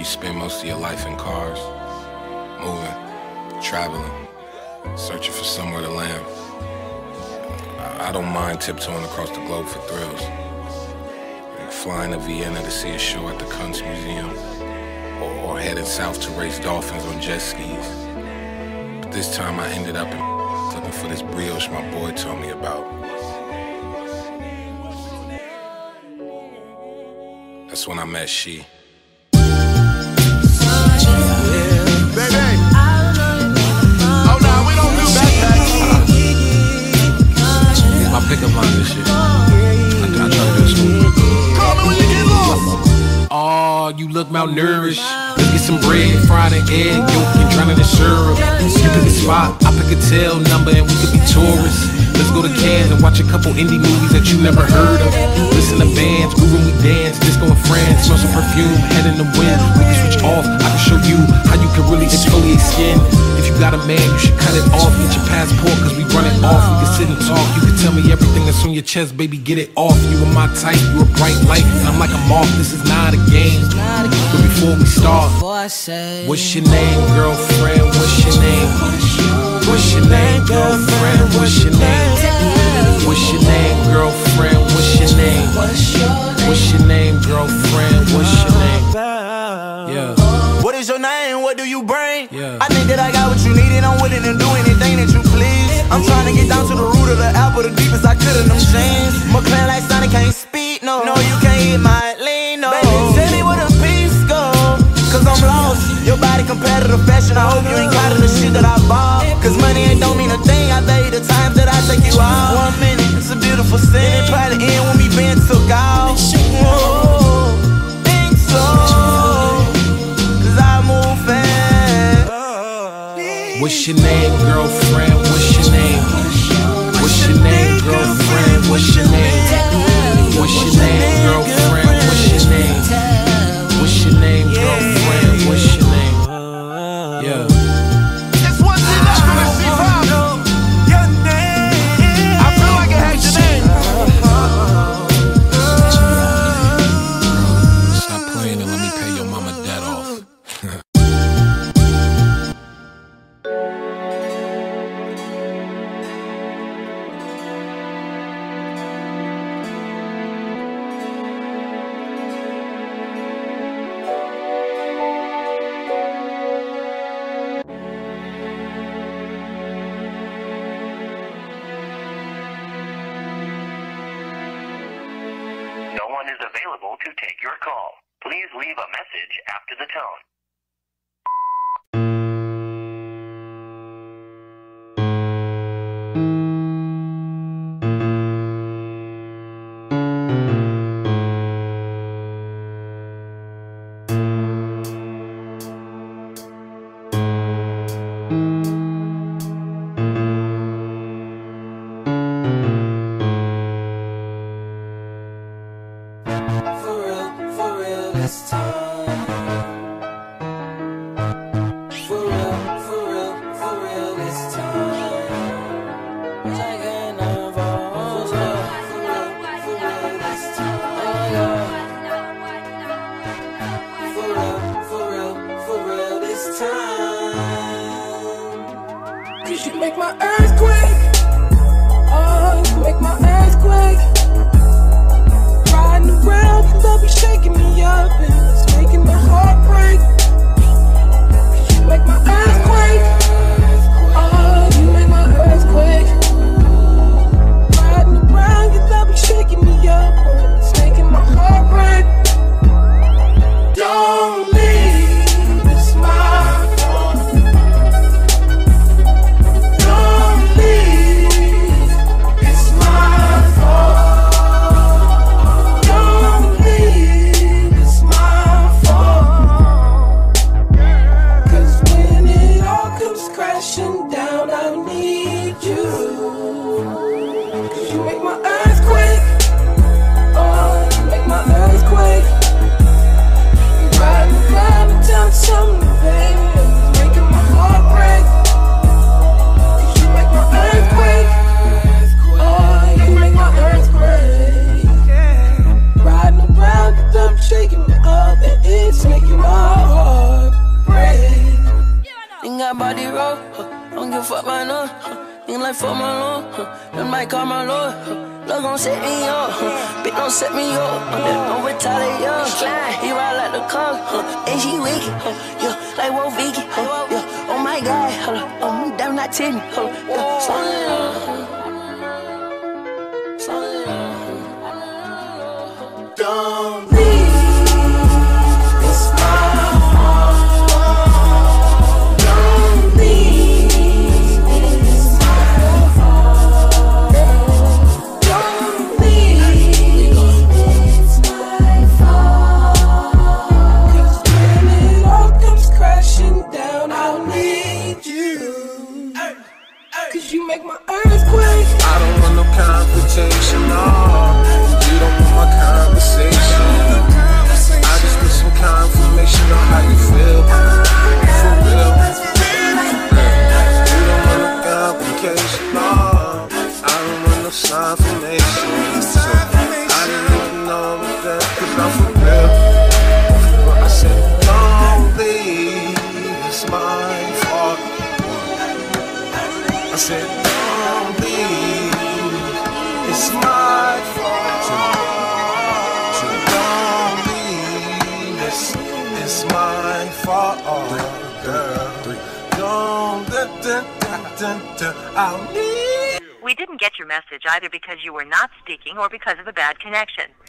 you spend most of your life in cars, moving, traveling, searching for somewhere to land. I- don't mind tiptoeing across the globe for thrills. Like flying to Vienna to see a show at the Kunstmuseum, or, or heading south to race dolphins on jet skis. But this time I ended up in looking for this brioche my boy told me about. That's when I met she. Line this shit. I, I do it smooth. Call me when you get lost. Oh, you look malnourished. Let's get some bread, fried an egg, yolk, and drown in syrup. You pick a spot, I pick a tail number, and we could be tourists. Let's go to Cannes and watch a couple indie movies that you never heard of. Listen to bands, groove when we dance, disco in France, smell some perfume, head in the wind. We can switch off, I can show you how you can really exfoliate skin. If you got a man, you should cut it off. Get your passport, cause we run it off. We can sit and talk. You can tell me everything that's on your chest, baby. Get it off. You are my type, you a bright light. And I'm like a moth, this is not a game. But before we start, what's your name, girlfriend? What's your name? What's your name, girlfriend? What's your name? What's your name, girlfriend? What's your name? What's your name, girlfriend? What's your name? Yeah. What is your name? What do you bring? Yeah. I think that I got what you need and I'm willing to do anything that you please. I'm trying to get down to the root of the apple, the deepest I could in them jeans. McLaren like Sonic can't speak, no. No, you can't hit my lane. Your body compared to the fashion. I hope you ain't got the shit that I bought. Cause money ain't don't mean a thing. I value the time that I take you out. One minute, it's a beautiful scene. It probably end when we been took out. Think so. Cause I move fast. What's your name, girlfriend? What's your name? What's your name, girlfriend? What's your name? What's your name, girlfriend?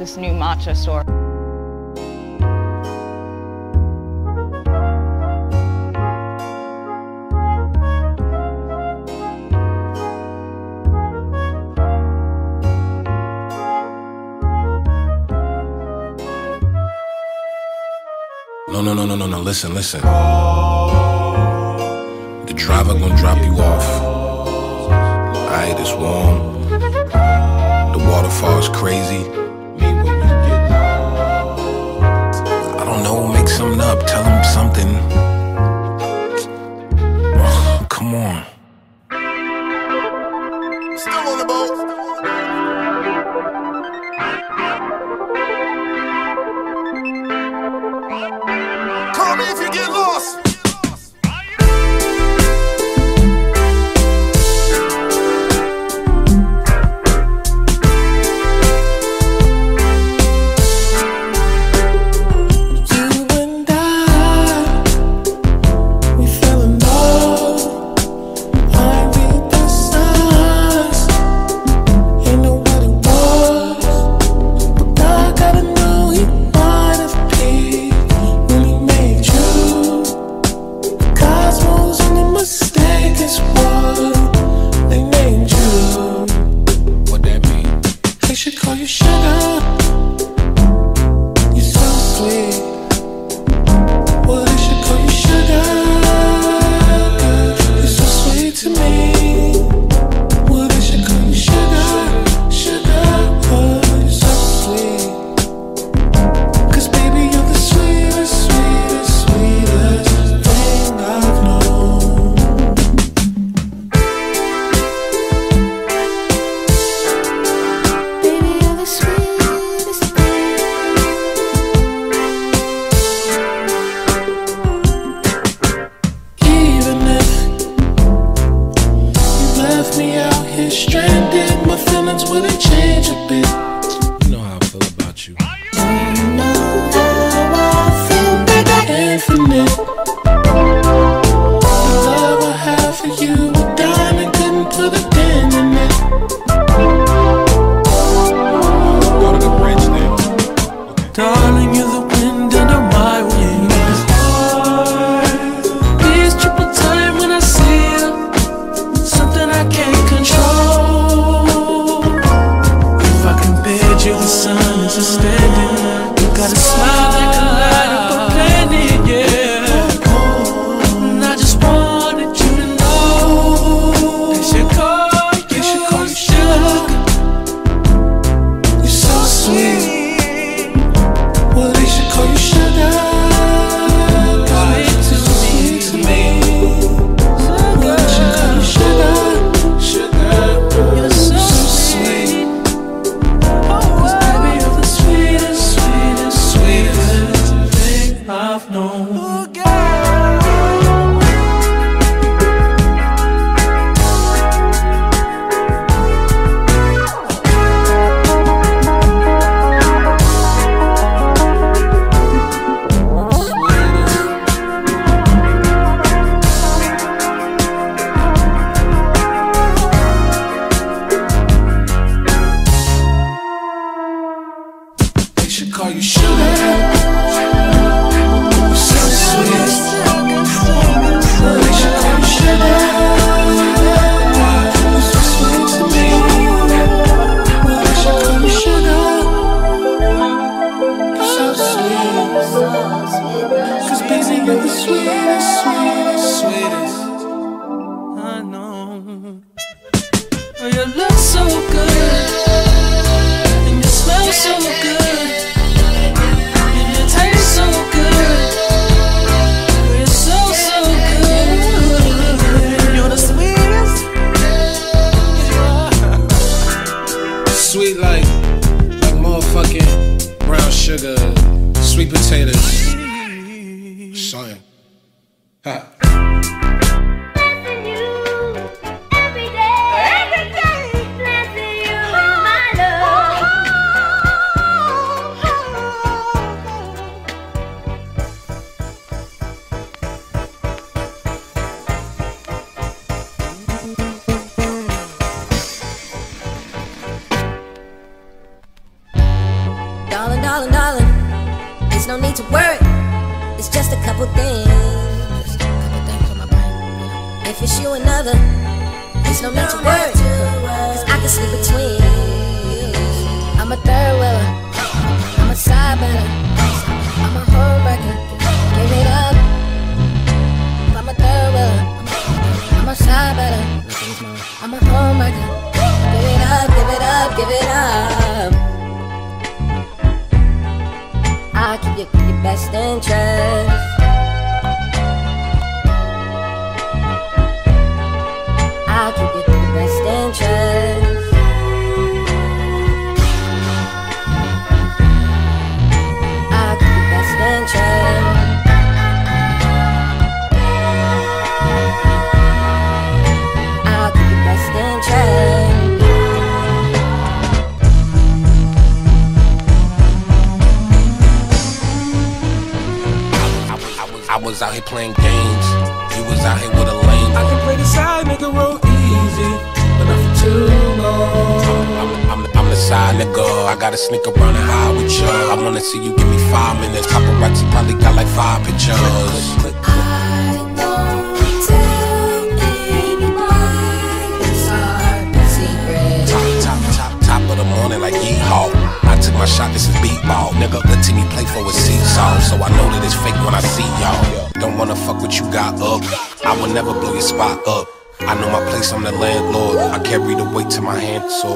this new matcha store. No, no, no, no, no, no, listen, listen. me if you get lost. see me play for a seesaw, so I know that it's fake when I see y'all. Don't wanna fuck what you got up. I will never blow your spot up. I know my place, I'm the landlord. I carry the weight to my hand, so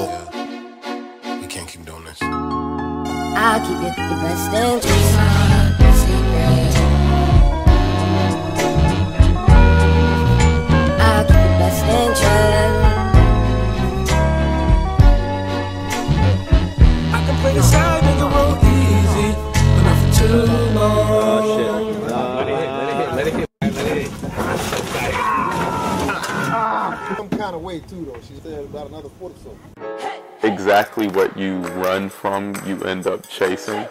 we can't keep doing this. I'll keep it the best interest. kind of way through though. She said about another foot or so. Exactly what you run from, you end up chasing.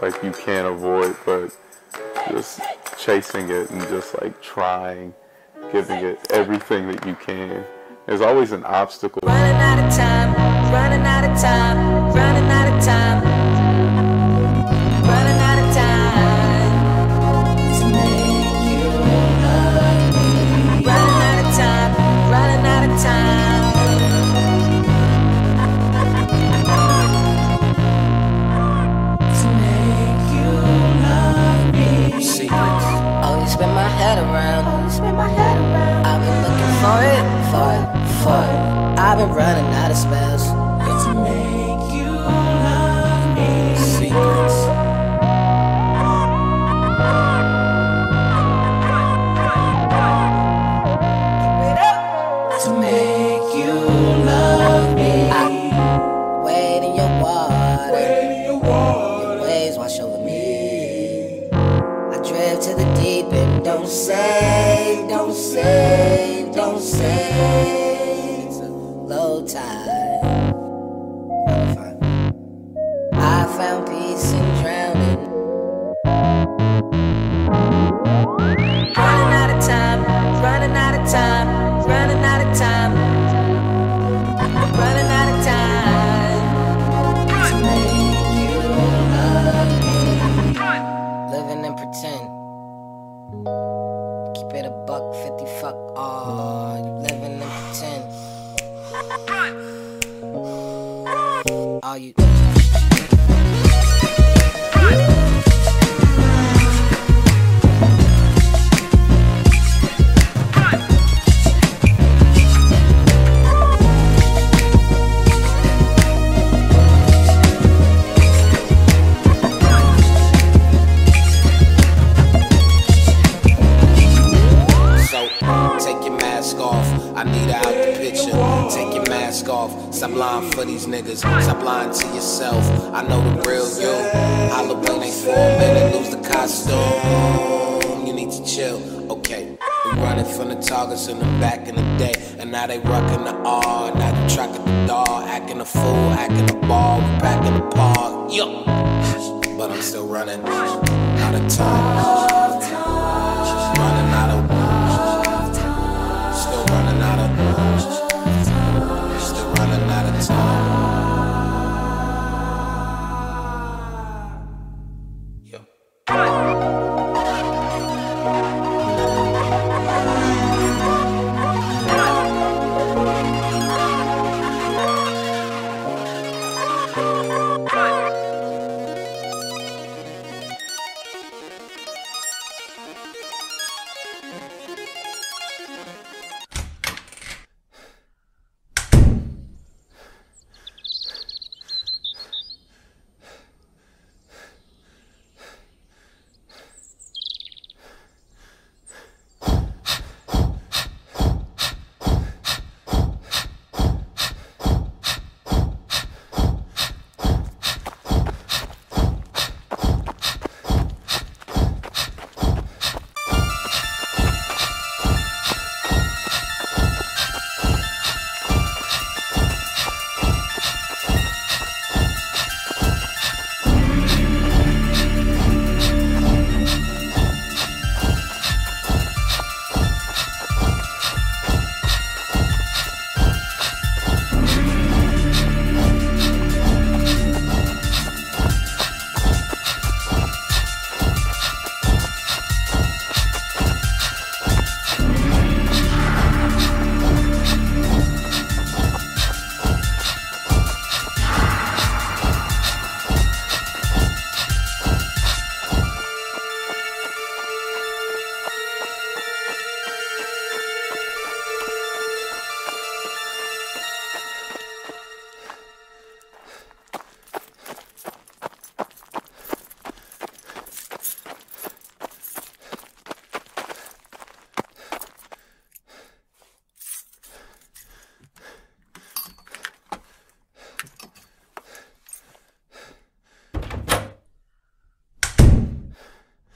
Like you can't avoid, but just chasing it and just like trying, giving it everything that you can. There's always an obstacle. Running out of time, running out of time. Fight, fight, fight! I've been running out of spells.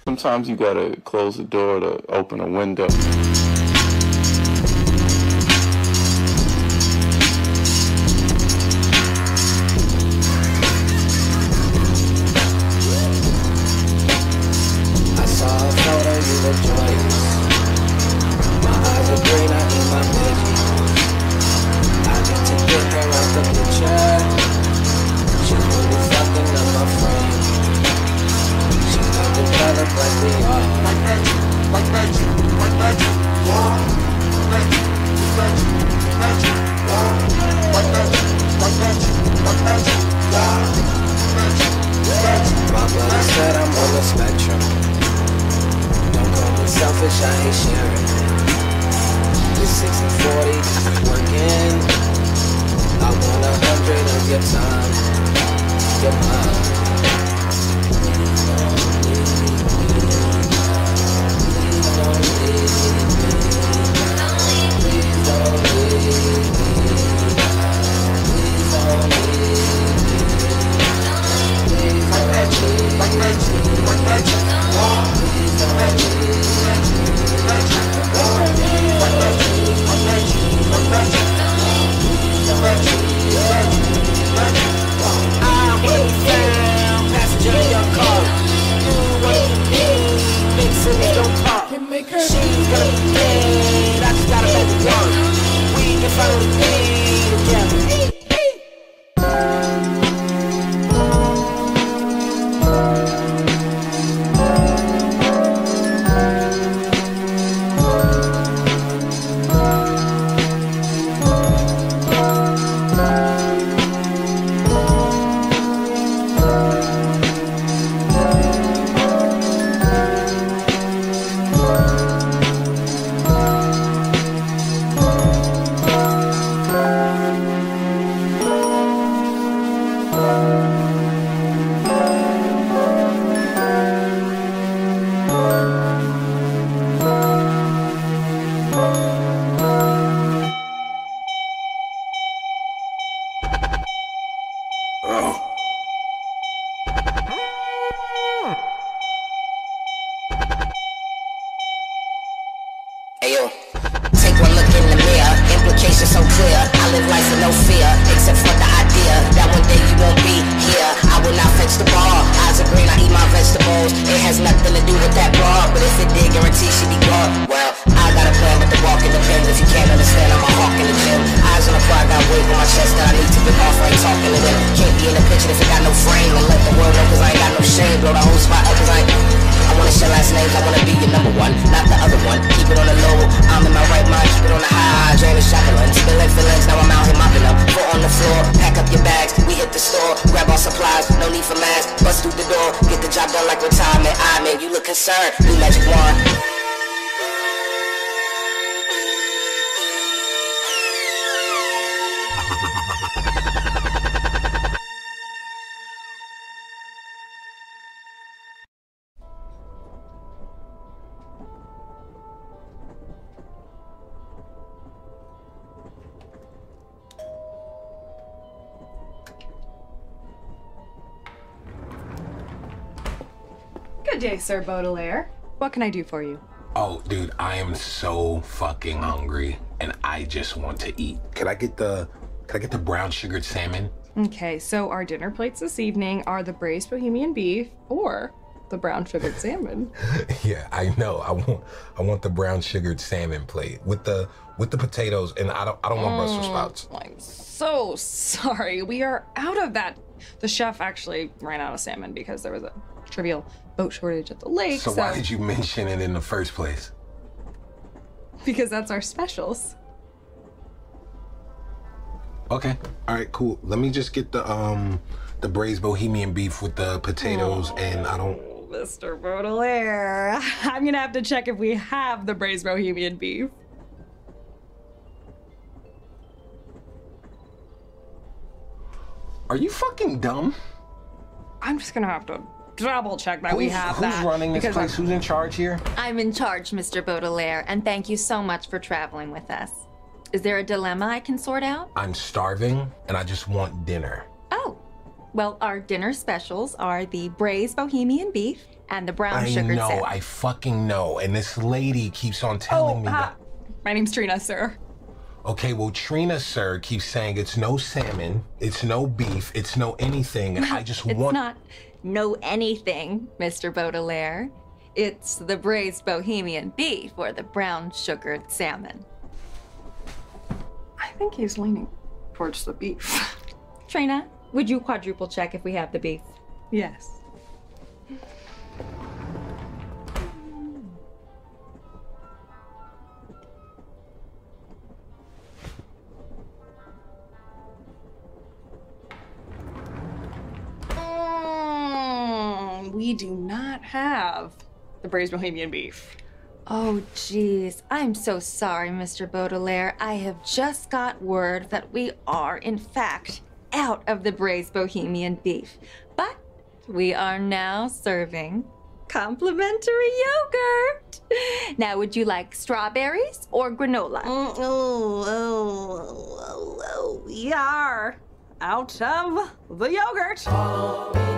Sometimes you gotta close the door to open a window. Well, I got a plan, but the walk in depends. If you can't understand, I'm a hawk in the gym. Eyes on the prize, got weight on my chest that I need to get off. I ain't talking to them. Can't be in the picture if it got no frame. And let the world know, cause I ain't got no shame. Blow the whole spot up, cause I. I wanna share last names, I wanna be your number one, not the other one. Keep it on the low, I'm in my right mind, keep it on the high, drain the shotgun, spilling feelings, now I'm out here mopping up. Foot on the floor, pack up your bags, we hit the store, grab our supplies, no need for masks, bust through the door, get the job done like retirement. I man, you look concerned, new magic wand. Day, Sir Baudelaire. What can I do for you? Oh, dude, I am so fucking hungry, and I just want to eat. Can I get the, can I get the brown sugared salmon? Okay, so our dinner plates this evening are the braised bohemian beef or the brown sugared salmon. yeah, I know. I want, I want the brown sugared salmon plate with the, with the potatoes, and I don't, I don't want Brussels Mm, sprouts. I'm so sorry. We are out of that. The chef actually ran out of salmon because there was a trivial boat shortage at the lake. So why did you mention it in the first place? Because that's our specials. Okay. All right. Cool. Let me just get the um the braised bohemian beef with the potatoes, and I don't. Mr. Baudelaire, I'm gonna have to check if we have the braised bohemian beef. Are you fucking dumb? I'm just gonna have to double check that who's, we have who's that. Who's running this place? I, who's in charge here? I'm in charge, Mr. Baudelaire, and thank you so much for traveling with us. Is there a dilemma I can sort out? I'm starving, and I just want dinner. Oh, well, our dinner specials are the braised bohemian beef and the brown I sugar. I know, sip. I fucking know, and this lady keeps on telling oh, me uh, that. My name's Trina, sir. Okay, well, Trina, sir, keeps saying it's no salmon, it's no beef, it's no anything, and I just it's want. It's not know anything, Mr. Baudelaire. It's the braised Bohemian beef or the brown sugared salmon. I think he's leaning towards the beef. Trina, would you quadruple check if we have the beef? Yes. we do not have the braised Bohemian beef. Oh, geez. I'm so sorry, Mr. Baudelaire. I have just got word that we are, in fact, out of the braised Bohemian beef. But we are now serving complimentary yogurt. Now, would you like strawberries or granola? Mm, oh, oh, oh, we are out of the yogurt.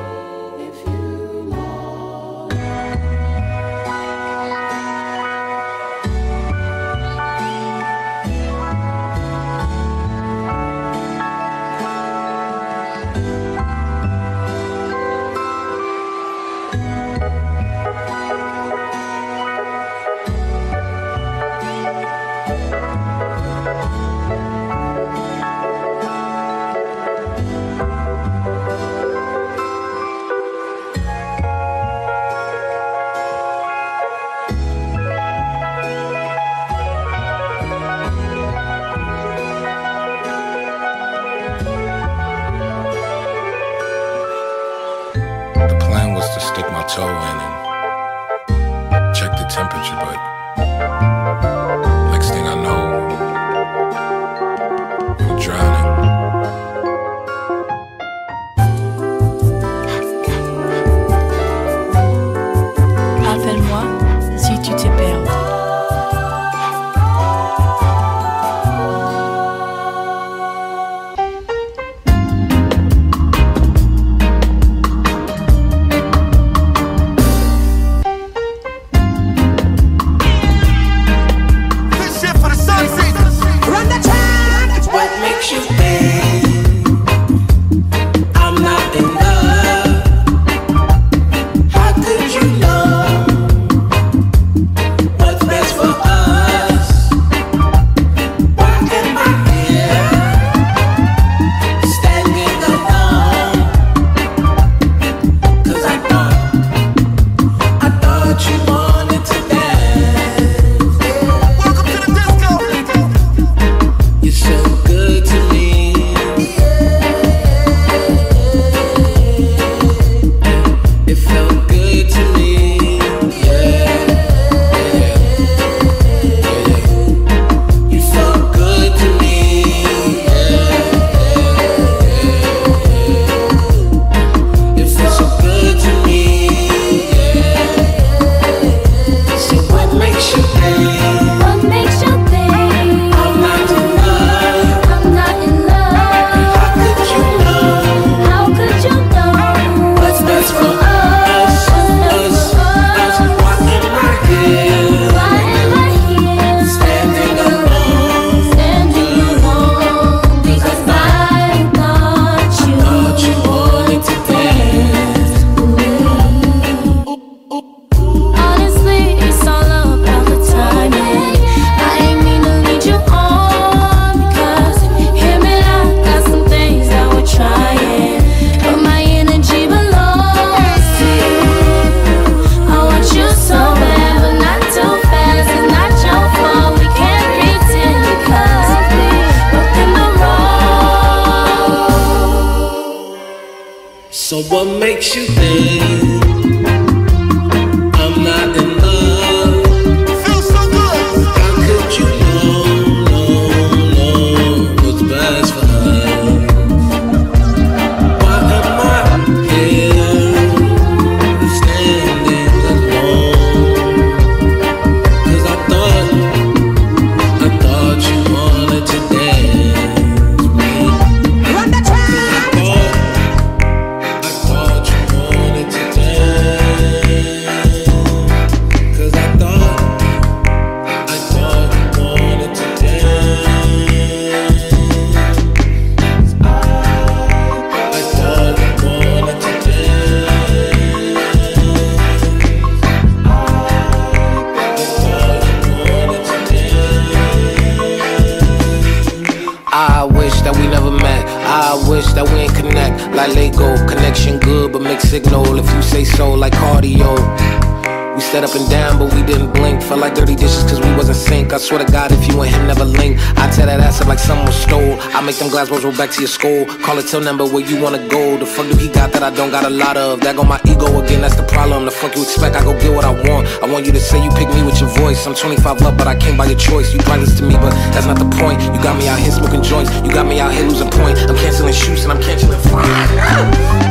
Glass roll back to your skull. Call it till number where you wanna go. The fuck do he got that I don't got a lot of? That go my ego again, that's the problem. The fuck you expect? I go get what I want. I want you to say you pick me with your voice. I'm 25 up, but I came by your choice. You priceless to me, but that's not the point. You got me out here smoking joints. You got me out here losing point. I'm canceling shoots and I'm canceling fine.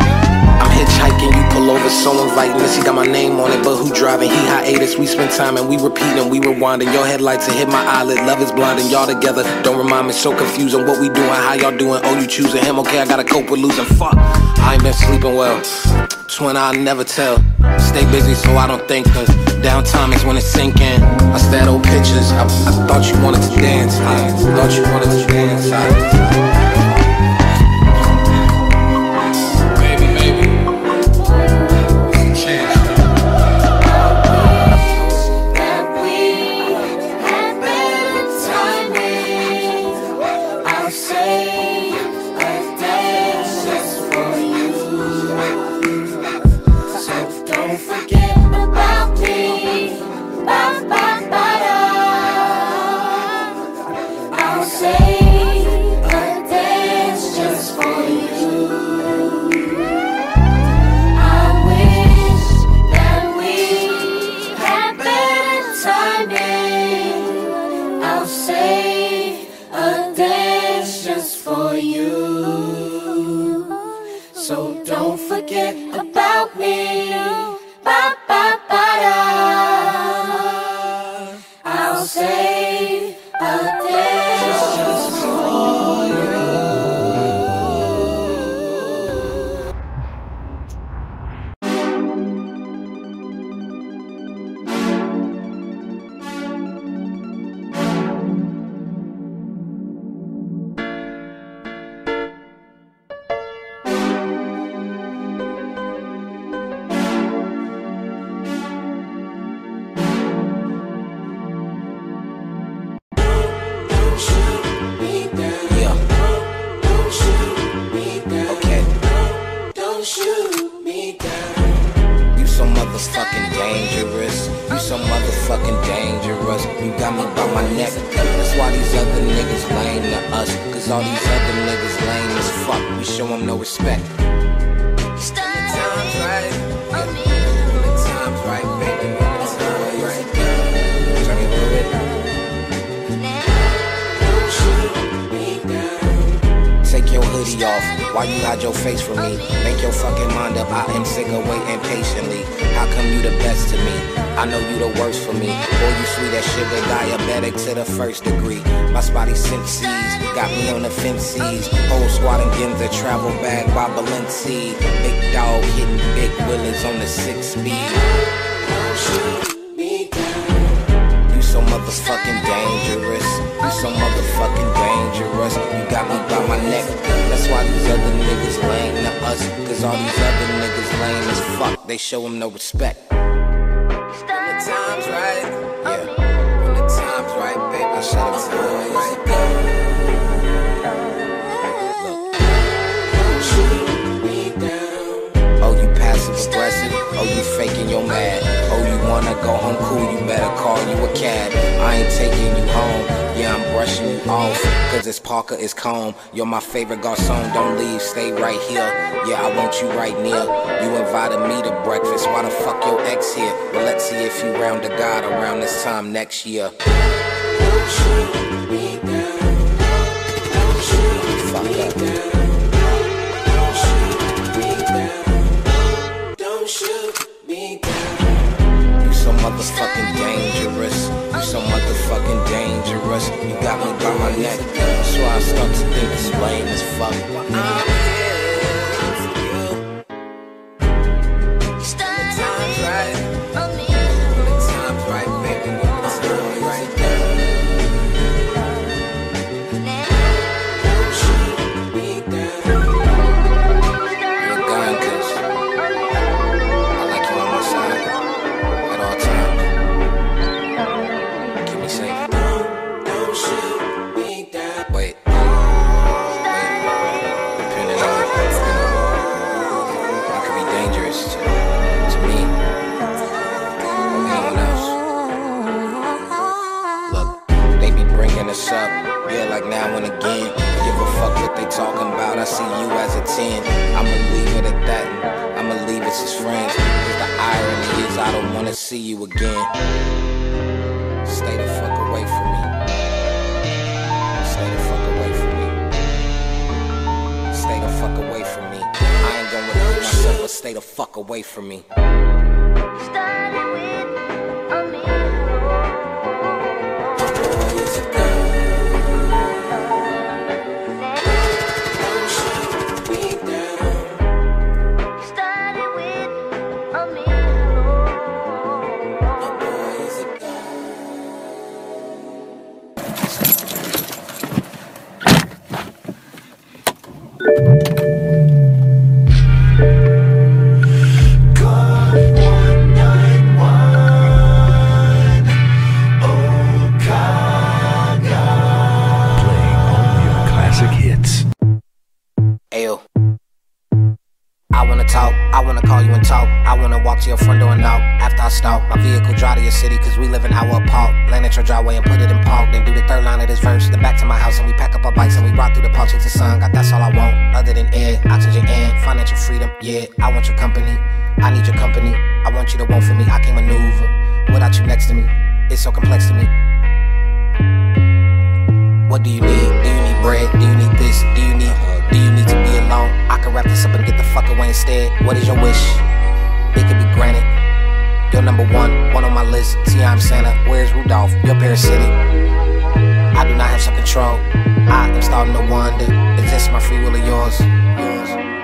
I'm hitchhiking, you pull over, so inviting. Missy got my name on it, but who driving? He hiatus. We spend time and we repeating, we rewinding. Your headlights and hit my eyelid. Love is blind and y'all together. Don't remind me, so confusing. What we doing? How y'all doing? Oh, you choosing him? Okay, I gotta cope with losing. Fuck, I ain't been sleeping well. It's when I never tell. Stay busy so I don't think. Cause downtime is when it's sinking. I stare at old pictures. I, I thought you wanted to dance. I thought you wanted to dance. I, Oh. Oh, you faking your mad. Oh, you wanna go home cool. You better call you a cab. I ain't taking you home. Yeah, I'm brushing you off. Cause it's Parker, it's calm. You're my favorite garçon. Don't leave, stay right here. Yeah, I want you right near. You invited me to breakfast. Why the fuck your ex here? Well, let's see if you round to God around this time next year. Motherfucking dangerous. You so motherfucking dangerous. You got me by my neck. Why I start to think it's lame as fuck. House and we pack up our bikes and we ride through the park, chase the sun. God, that's all I want. Other than air, oxygen, and financial freedom. Yeah, I want your company. I need your company. I want you to want for me. I can maneuver without you next to me. It's so complex to me. What do you need? Do you need bread? Do you need this? Do you need do you need to be alone? I can wrap this up and get the fuck away instead. What is your wish? It could be granted. You're number one, one on my list. See, I'm Santa. Where's Rudolph? You're parasitic. I do not have some control. I am starting to wonder. Is this my free will or yours? Yours.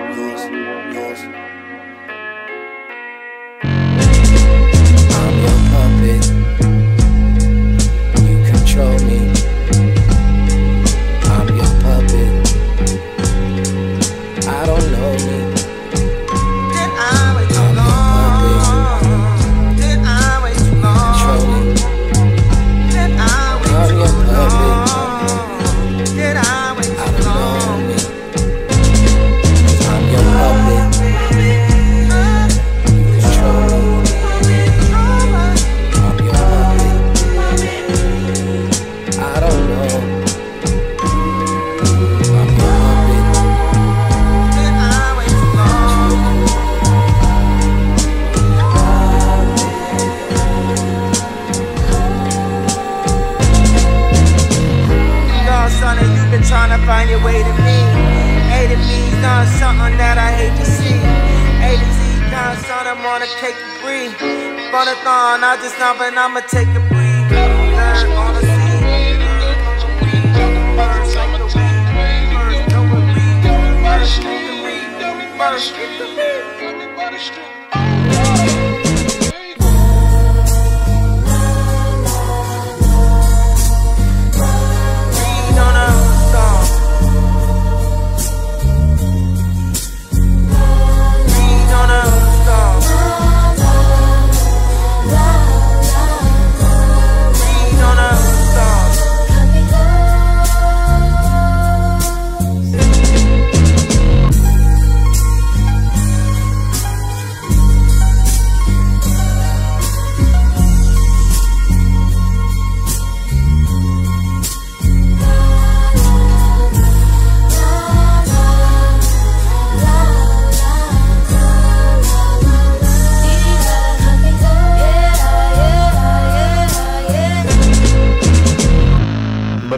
Something that I hate to see. A to Z, done son, I'm on a cake and breathe. Thon, I just know, but I'ma take a breathe. First, the. First, the. First, the.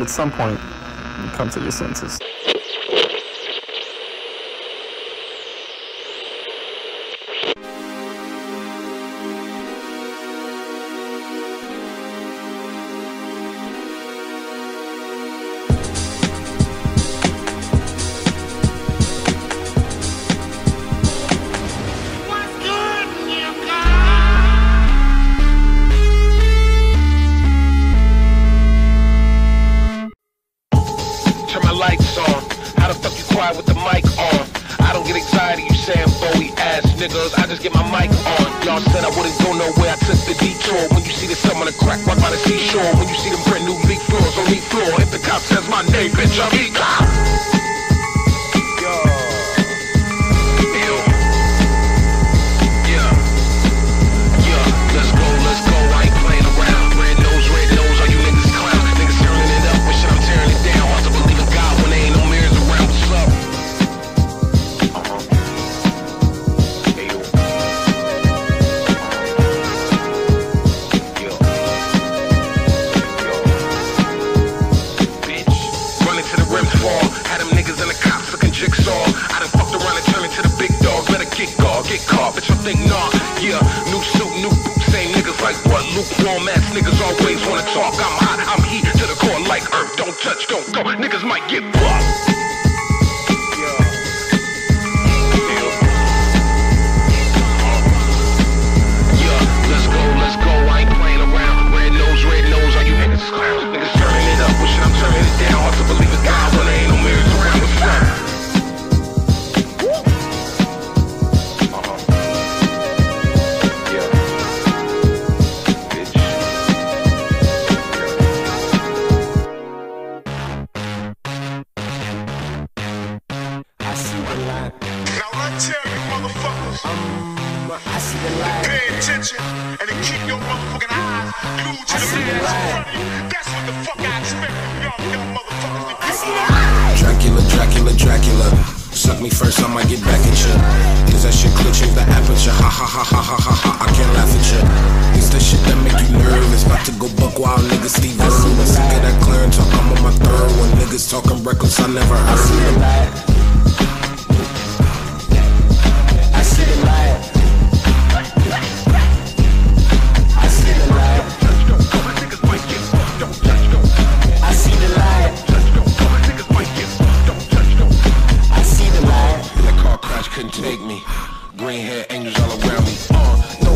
At some point, you come to your senses. Green hair angels all around me. Uh,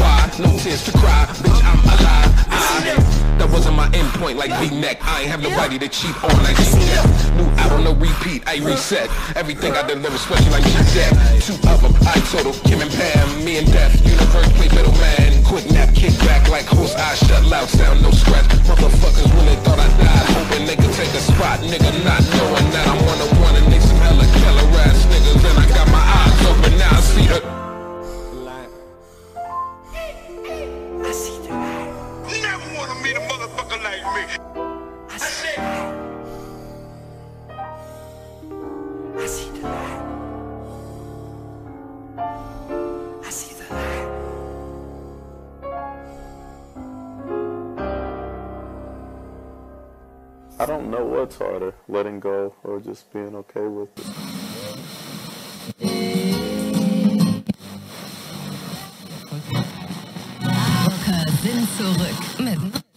why. No tears to cry, bitch, I'm alive. I, that wasn't my end point like V-neck. I ain't have nobody to cheat on like G-Neck New album, no repeat, I reset. Everything I deliver, special like G-Deck Two of them, I total, Kim and Pam. Me and Death, universe, play middleman. Quick nap, kick back like horse eyes shut Loud sound, no scratch, motherfuckers really thought I died Hoping they could take a spot, nigga Not knowing that I'm one-on-one And they some hella killer ass niggas. And I got my eyes open, now I see her. letting go or just being okay with it. Zurück mit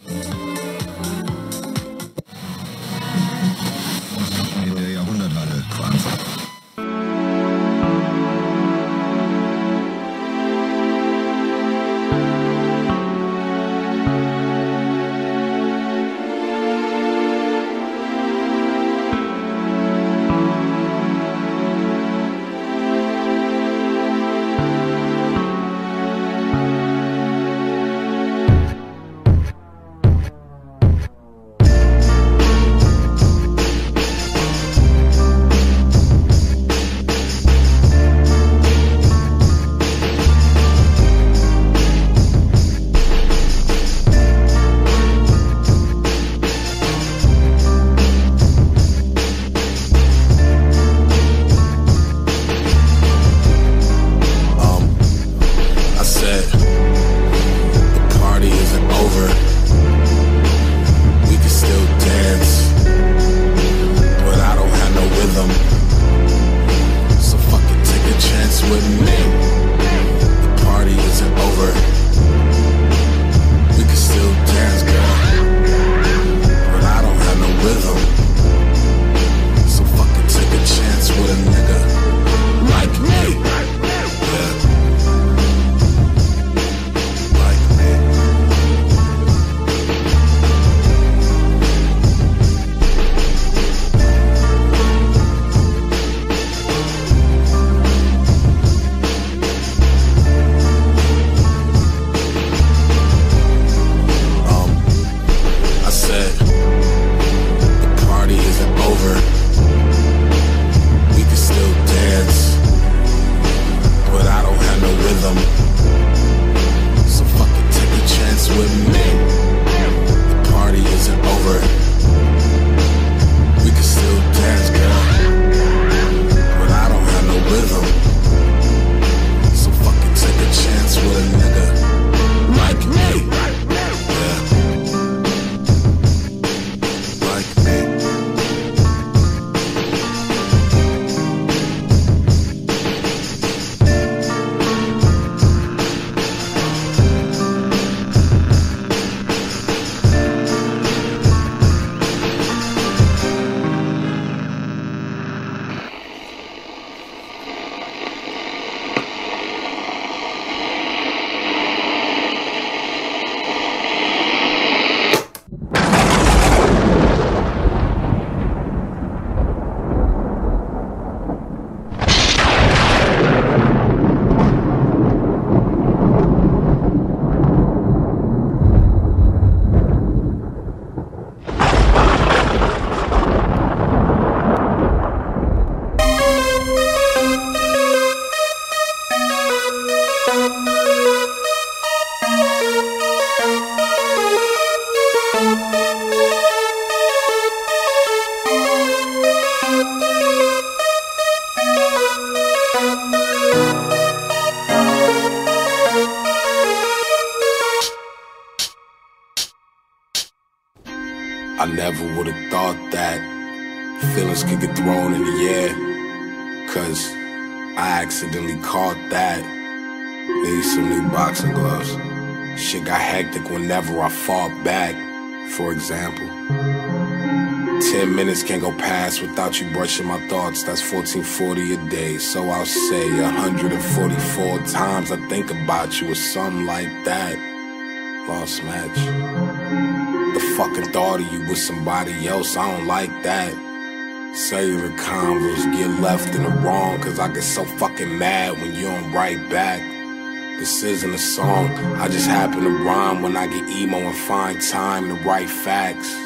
for example. Ten minutes can't go past without you brushing my thoughts. That's 1440 a day. So I'll say 144 times I think about you or something like that. Lost match. The fucking thought of you with somebody else, I don't like that. Cellular convos get left in the wrong, cause I get so fucking mad when you don't write back. This isn't a song, I just happen to rhyme when I get emo and find time to write facts.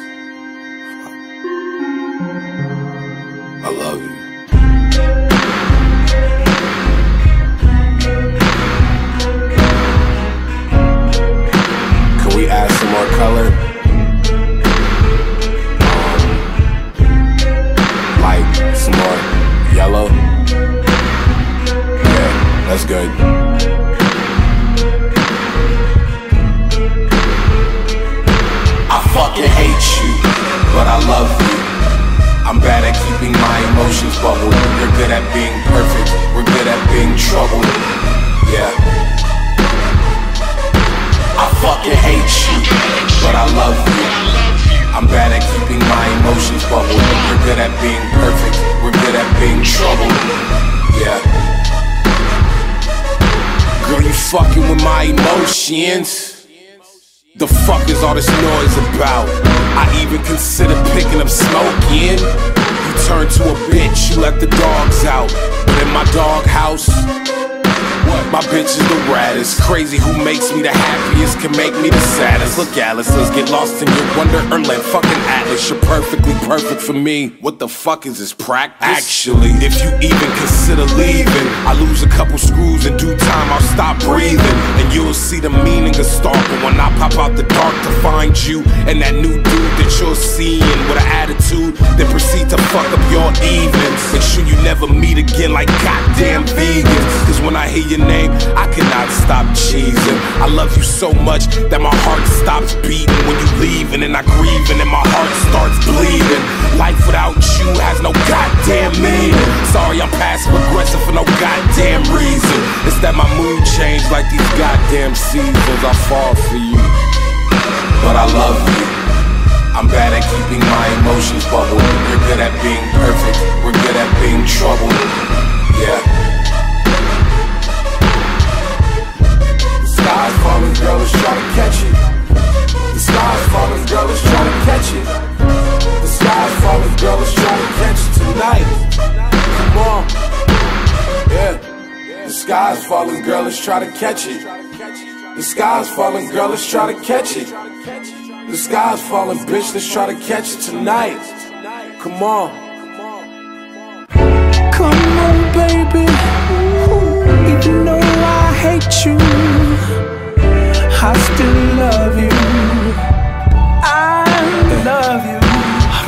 This noise about? I even consider picking up smoking. You turn to a bitch, you let the dogs out. But in my doghouse, my bitch is the raddest. Crazy who makes me the happiest can make me the saddest. Look, Alice, let's get lost in your wonderland. Fucking Atlas, you're perfectly perfect for me. What the fuck is this practice? Actually, if you even consider leaving, I lose a couple screws in due time. I'll stop breathing, and you'll see the meaning of stalking when I pop out the dark to find you and that new dude that you're seeing with an attitude. Then proceed to fuck up your evenings. Make sure you never meet again like goddamn vegans. Cause when I hear your name, I cannot stop cheesing. I love you so much that my heart stops beating when you leaving, and I grieving, and then my heart starts bleeding. Life without you has no goddamn meaning. Sorry, I'm passive aggressive for no goddamn reason. It's that my mood changed like these goddamn seasons. I fall for you, but I love you. I'm bad at keeping my emotions bubbled. You're good at being perfect. We're good at being troubled. Yeah. Sky's falling, girl, let's try to catch it. The sky's falling, girl, let's try to catch it. The sky's falling, girl, let's try to catch it tonight. Come on. Yeah. The sky's falling, girl, let's try to catch it. The sky's falling, girl, let's try to catch it. The sky's falling, bitch, let's try to catch it tonight. Come on. Come on, baby. Even though I hate you, I still love you. I love you.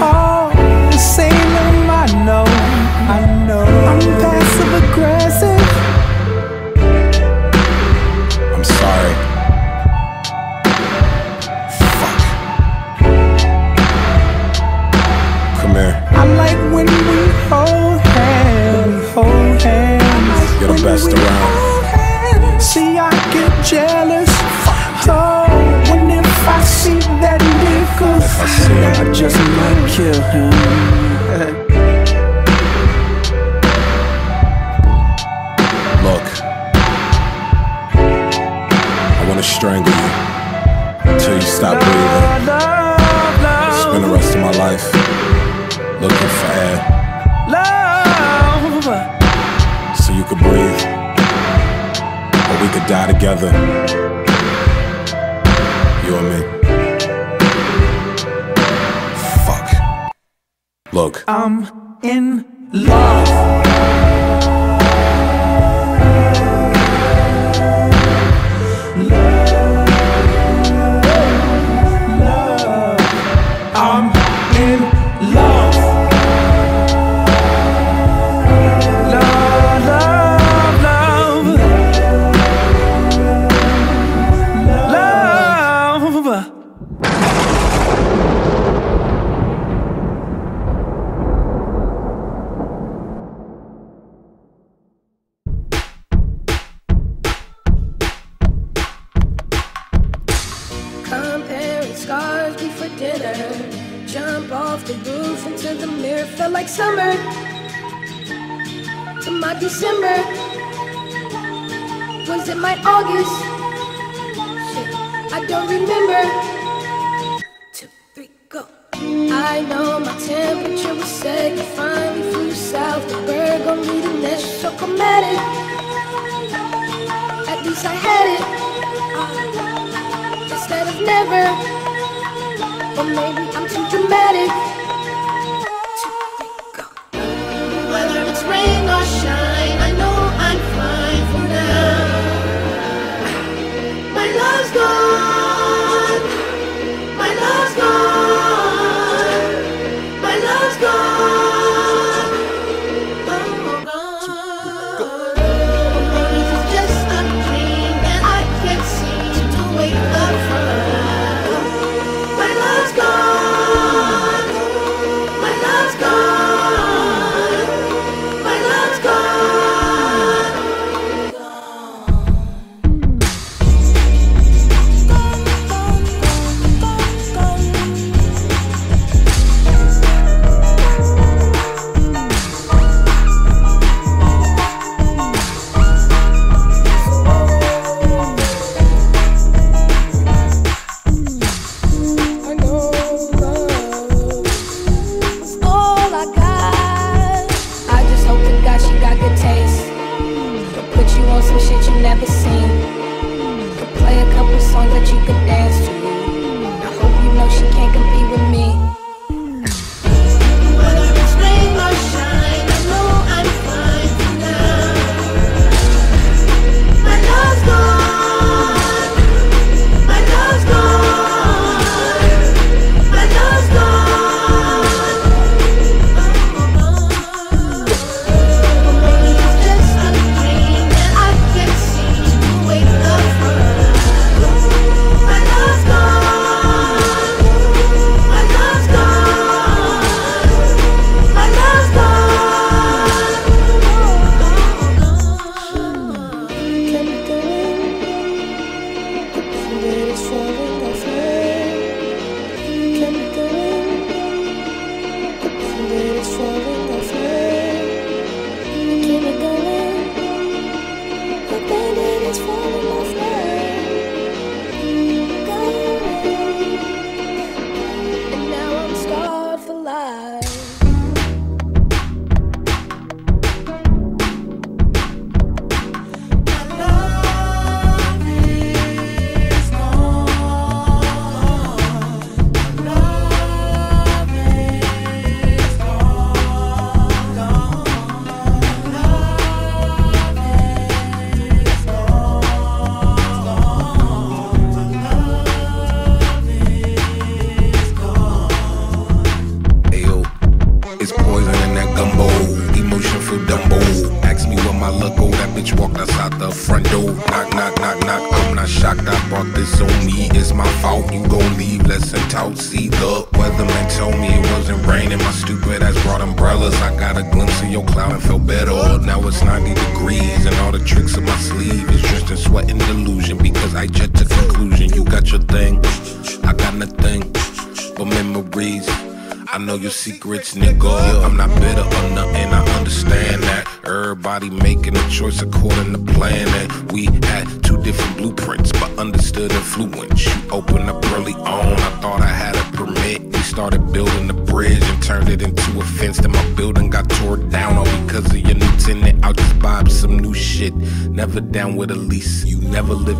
Oh, this ain't I know, I know. I'm passive aggressive. I'm sorry. Fuck. Come here. I like when we hold hands, hold hands. You're the best around. I him. I just might kill him. Look. I wanna strangle you until you stop breathing. Spend the rest of my life looking for air Love, so you could breathe. Or we could die together. Look.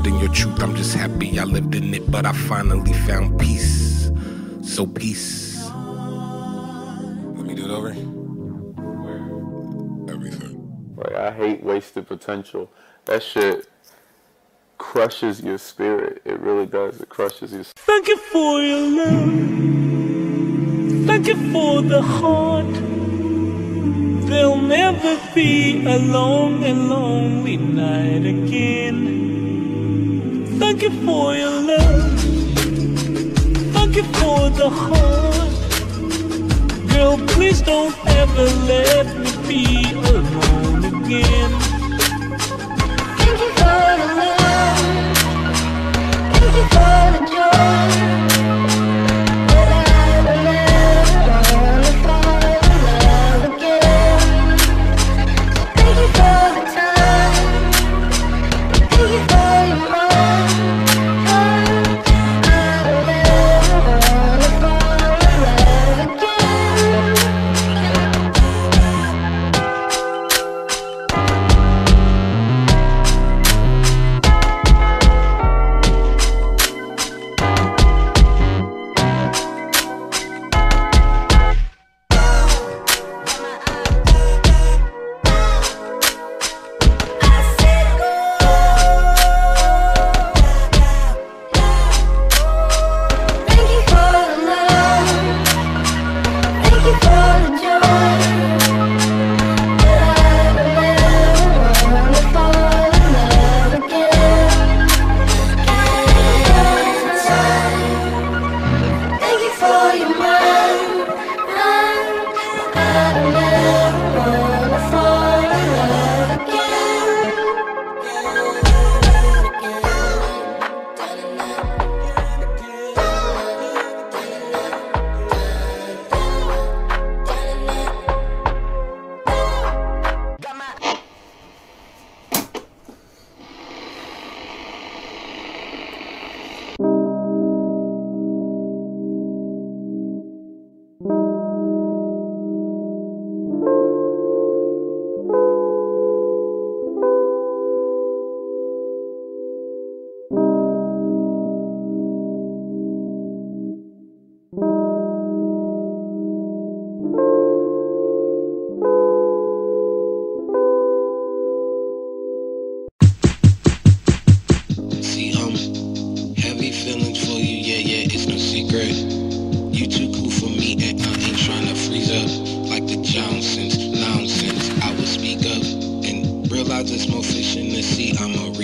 in your truth. I'm just happy I lived in it, but I finally found peace. So peace. Let me do it over. Everything. Like I hate wasted potential. That shit crushes your spirit. It really does. It crushes you. Thank you for your love. Thank you for the heart. There'll never be a long and lonely night again. Thank you for your love. Thank you for the heart. Girl, please don't ever let me be alone again. Thank you for the love. Thank you for the joy. breath. You too cool for me and I ain't trying to freeze up. Like the Johnsons, nonsense, I would speak up. And realize there's more fish in the sea, I'm a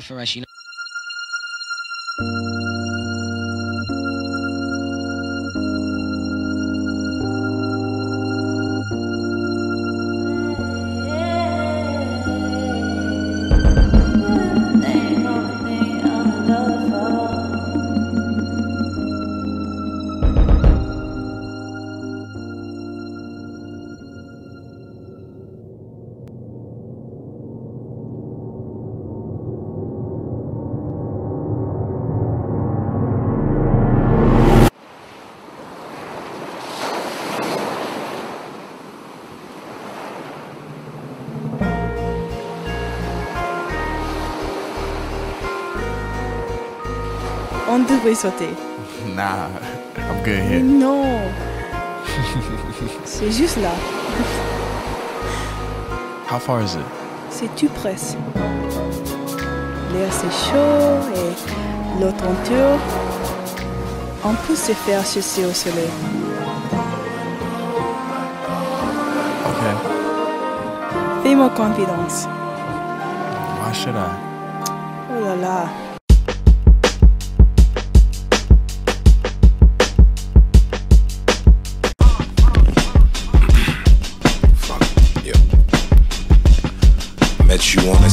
for us, you know. On devrait sauter. Nah, I'm good here. Non, c'est juste là. How far is it? C'est tout presse. L'air c'est chaud et l'eau tenture. On peut se faire chasser au soleil. Okay. Fais-moi confiance. Why should I? Oh là là.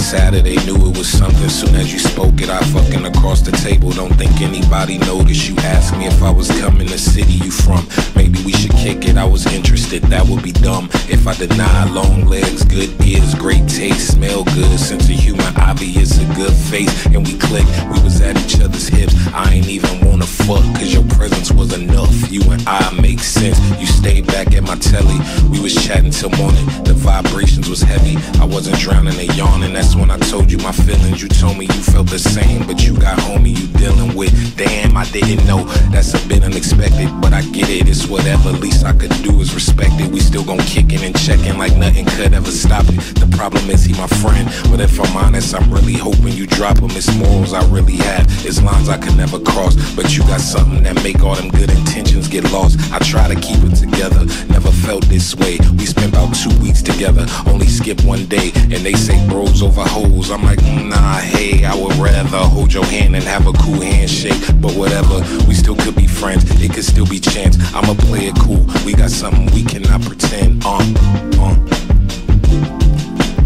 Saturday, knew it was something. Soon as you spoke it, I fucking across the table. Don't think anybody noticed. You asked me if I was coming to city you from. Maybe we should kick it. I was interested. That would be dumb if I deny. Long legs, good ears, great taste, smell good, sense of humor, obvious, a good face, and we clicked. We was at each other's hips. I ain't even wanna fuck, cause your presence was enough. You and I make sense. You stayed back at my telly. We was chatting till morning. The vibrations was heavy. I wasn't drowning in yawning. That's when I told you my feelings. You told me you felt the same, but you got homie you dealing with. Damn, I didn't know. That's a bit unexpected, but I get it. It's whatever. Least I could do is respect it. We still gon' kick it and check it like nothing could ever stop it. The problem is he my friend, but if I'm honest, I'm really hoping you drop him. It's morals I really have. It's lines I could never cross, but you got something that make all them good intentions get lost. I try to keep it together. Never felt this way. We spent about two weeks together, only skip one day, and they say bros over hoes. I'm like, nah, hey, I would rather hold your hand and have a cool handshake. But whatever, we still could be friends. It could still be chance. I'ma play it cool. We got something we cannot pretend. Um, um.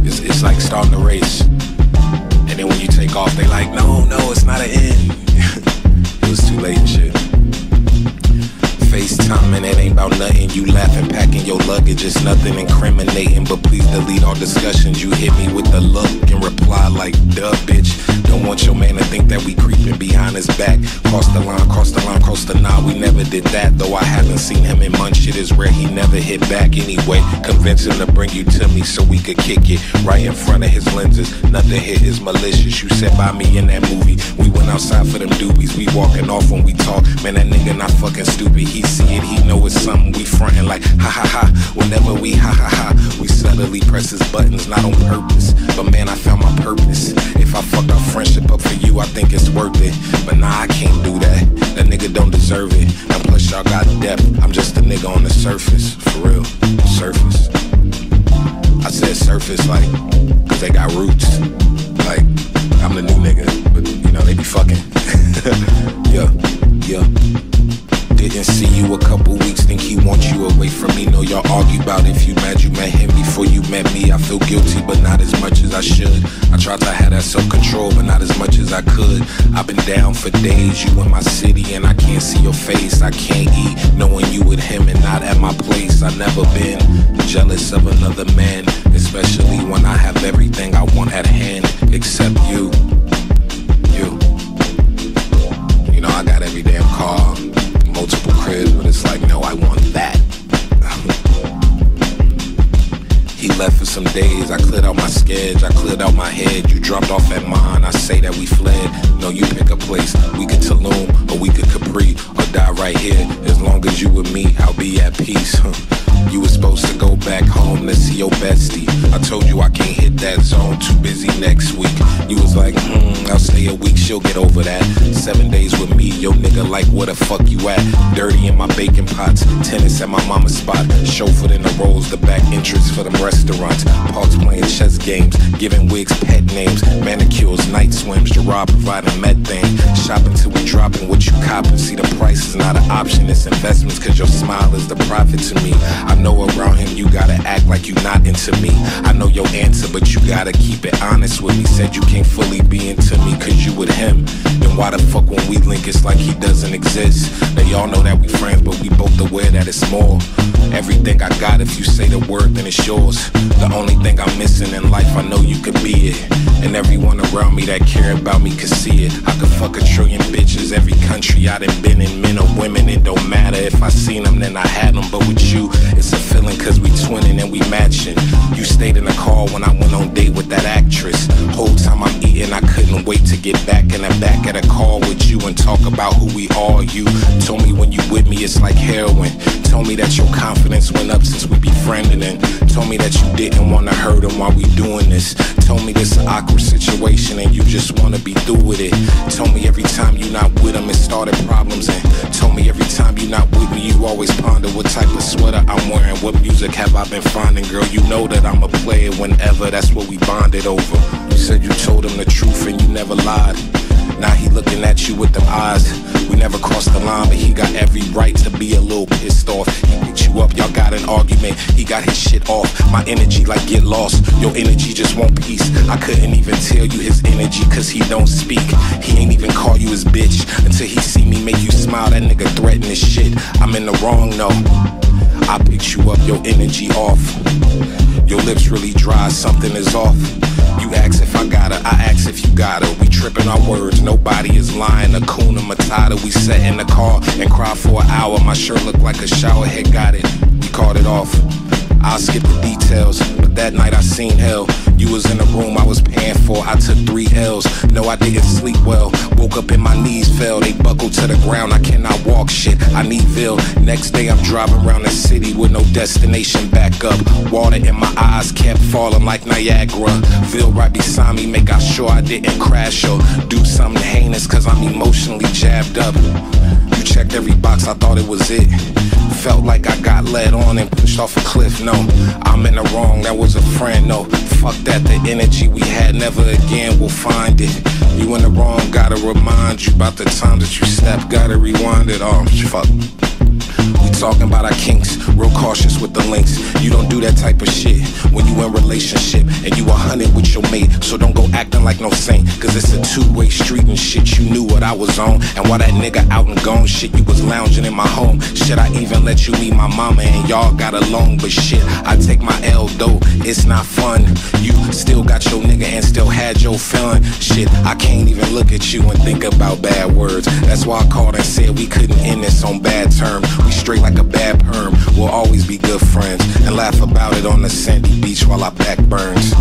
It's, it's like starting a race. And then when you take off, they like, no, no, it's not an end. it was too late and shit. FaceTime. time and it ain't about nothing. You laughing, packing your luggage, it's nothing incriminating. But please delete all discussions. You hit me with the look and reply like, duh, bitch. Don't want your man to think that we creeping behind his back. Cross the line, cross the line, cross the line. We never did that, though I haven't seen him in months. Shit is rare, he never hit back anyway. Convince him to bring you to me so we could kick it right in front of his lenses. Nothing hit is malicious. You said by me in that movie. We went outside for them doobies. We walking off when we talk. Man, that nigga not fucking stupid. He see it, he know it's something. We frontin' like ha ha ha. Whenever we ha ha ha, we subtly press his buttons, not on purpose. But man, I found my purpose. If I fuck our friendship up for you, I think it's worth it. But nah, I can't do that. That nigga don't deserve it. And plus, y'all got depth. I'm just a nigga on the surface, for real. Surface. I said surface like, cause they got roots. Like, I'm the new nigga, but you know, they be fucking. yeah, yeah. Didn't see you a couple weeks, think he wants you away from me. Know y'all argue about if you mad, you met him before you met me. I feel guilty, but not as much as I should. I tried to have that self control, but not as much as I could. I've been down for days, you in my city, and I can't see your face. I can't eat, knowing you with him and not at my place. I've never been jealous of another man, especially when I have everything I want at hand, except you. You. You know, I got every damn car, multiple cribs, but it's like, no, I want that. He left for some days. I cleared out my sketch. I cleared out my head. You dropped off at mine. I say that we fled. No, you pick a place. We could Tulum or we could Capri or die right here. As long as you with me, I'll be at peace. You was supposed to go back home to see your bestie. I told you I can't hit that zone. Too busy next week. You was like, hmm, I'll stay a week. She'll get over that. Seven days with me. Yo, nigga, like, where the fuck you at? Dirty in my baking pots. Tennis at my mama's spot. Chauffeured in the rolls. The back entrance for them restaurants. Parks playing chess games. Giving wigs pet names. Manicures, night swims. Gerard providing methane. Shopping till we dropping what you copping. See, the price is not an option. It's investments cause your smile is the profit to me. I know around him you gotta act like you not into me. I know your answer, but you gotta keep it honest with me. Said you can't fully be into me cause you with him. Then why the fuck when we link it's like he doesn't exist? They all know that we friends, but we both aware that it's more. Everything I got, if you say the word, then it's yours. The only thing I'm missing in life, I know you could be it. And everyone around me that care about me could see it. I could fuck a trillion bitches, every country I done been in, men or women, it don't matter. If I seen them, then I had them. But with you, it's a feeling cause we twinning and we matching. You stayed in the car when I went on date with that actress. Whole time I'm eating, I couldn't wait to get back in the back of the car with you and talk about who we are. You told me when you with me, it's like heroin. Told me that your confidence went up since we befriended and told me that you didn't wanna hurt him while we doing this. Told me this an situation and you just wanna be through with it. Told me every time you not with him, it started problems and told me every time you not with me, you always ponder what type of sweater I'm wearing, what music have I been finding, girl. You know that I'm a player whenever that's what we bonded over. You said you told him the truth and you never lied. Now he looking at you with them eyes. We never crossed the line, but he got every right to be a little pissed off. He picked you up, y'all got an argument. He got his shit off. My energy like get lost. Your energy just want peace. I couldn't even tell you his energy cause he don't speak. He ain't even call you his bitch until he see me make you smile. That nigga threaten his shit. I'm in the wrong, no. I picked you up, your energy off. Your lips really dry, something is off. You ask if I got her, I ask if you got her. We tripping our words, nobody is lying. Hakuna Matata, we sat in the car and cried for an hour. My shirt looked like a shower head got it. We called it off. I'll skip the details, but that night I seen hell. You was in the room I was paying for. I took three L's. No, I didn't sleep well. Woke up and my knees fell. They buckled to the ground. I cannot walk shit. I need Ville. Next day I'm driving around the city with no destination back up. Water in my eyes kept falling like Niagara. Ville right beside me, make I sure I didn't crash or do something heinous cause I'm emotionally jabbed up. Checked every box, I thought it was it. Felt like I got led on and pushed off a cliff. No, I'm in the wrong, that was a friend. No, fuck that, the energy we had never again will find it. You in the wrong, gotta remind you about the time that you stepped, gotta rewind it. Oh, fuck. We talking about our kinks, real cautious with the links. You don't do that type of shit when you in relationship and you a hundred with your mate. So don't go acting like no saint, cause it's a two-way street and shit. You knew what I was on, and while that nigga out and gone, shit, you was lounging in my home. Shit, I even let you meet my mama and y'all got along, but shit, I take my L though, it's not fun. You still got your nigga and still had your feeling. Shit, I can't even look at you and think about bad words. That's why I called and said we couldn't end this on bad terms. We straight like a bad perm. We'll always be good friends and laugh about it on the sandy beach while our back burns.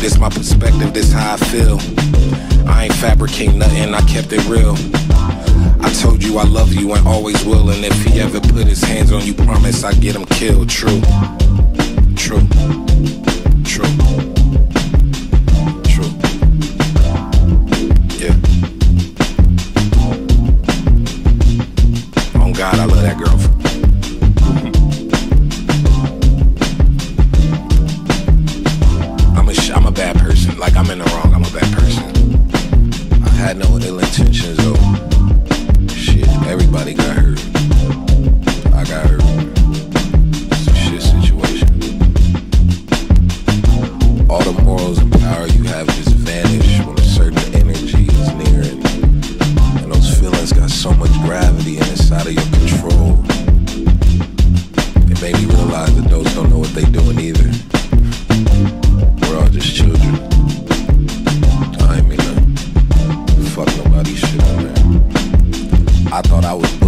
This my perspective, this how I feel. I ain't fabricating nothing, I kept it real. I told you I love you and always will, and if he ever put his hands on you, promise I get him killed. True, true, true, true. Much gravity and it's out of your control. It made me realize that those don't know what they're doing either. We're all just children. I ain't mean to fuck nobody's shit man. I thought I was